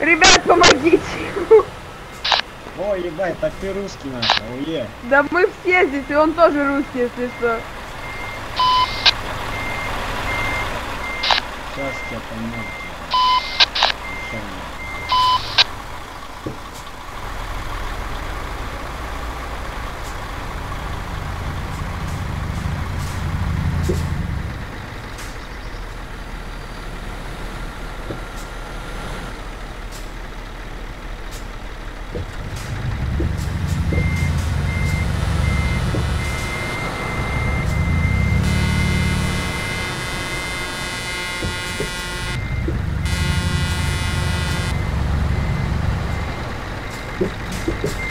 Ребят, помогите! О, ебать, так ты русский нахуй, уе. Да мы все здесь, и он тоже русский, если что. Сейчас тебя you